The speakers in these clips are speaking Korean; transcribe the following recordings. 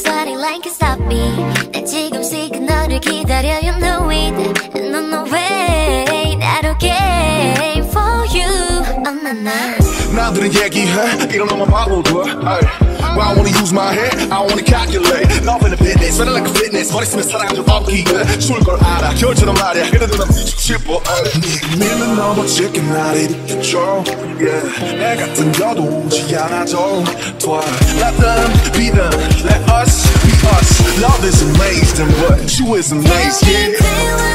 sweating like a zombie 난 지금씩 너를 기다려 You know it And on the way. Not okay for you. 엄마 나. 나들은 얘기해. 이런 엄마 바보들 Well, I wanna use my head, I wanna calculate Love in the business, feeling like a fitness 머리 쓰면 사랑 좀 없기에 줄걸 알아 결처럼 말이야 그래도 난 미치고 싶어 네 밀면 넘어 chicken 날이 느껴져 yeah. 내 같은 여도 오지 않아도 돼 Let them be them, let us be us Love is amazing, but you is Tell me, amazing do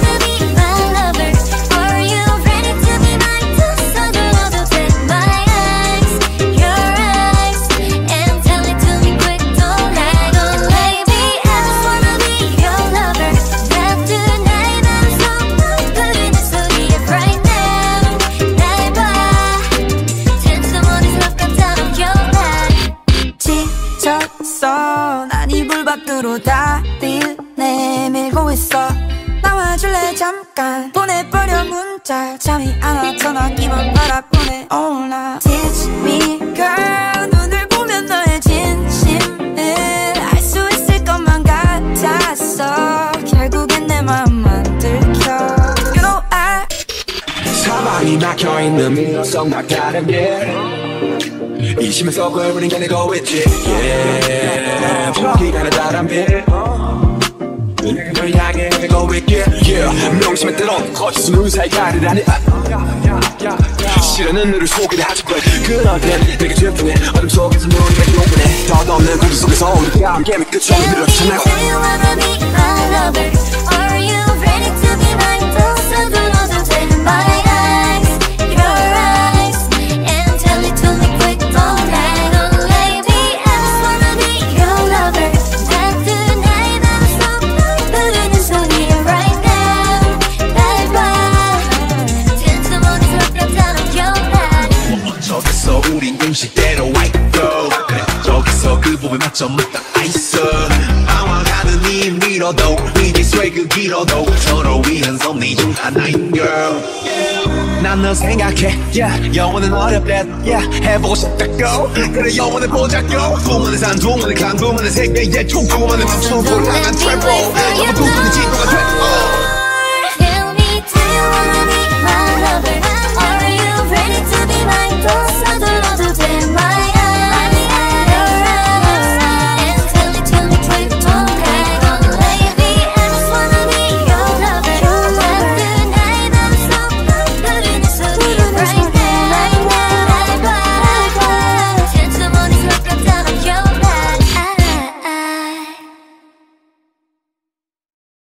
지쳤어. 난 이불 밖으로 다리를 내밀고 있어. 나와줄래 잠깐? 보내버려 문자. 잠이 안 와 전화 기만 바라보내 all night. Teach me girl. 눈을 보면 너의 진심을 알 수 있을 것만 같았어 결국엔 내 맘만 들켜. You know I 사방이 막혀있는 미로성 막다른 길 이 심에서 굴부린 게 내고 있지 yeah. 포기가 나 다른 빛널 향해 가고 있길 yeah. 명심의 때론 거짓은 의사의 가리라니. 실현은 너를 속이려 하지 걸 그러된 내게 질풍해. 어둠 속에서 눈이 오픈해. 덧없는 구두 속에서 우리가 함께 끝처럼 늘어지잖 공식대로 와있고 그래 저기서 그 부분 맞춰 딱 아있어 방황하는 이 밀어도 이제 swag 길어도 서로 위한 섭리 중 하나인 girl. 난너 생각해 yeah. 영원은 어렵대 yeah. 해보고 싶다고. 그래 영원을 보자고. 두문의 산 두문의 강 두문의 세계의 총 두문의 맘속으로 향한 트래블 너무 두문의 지도가 돼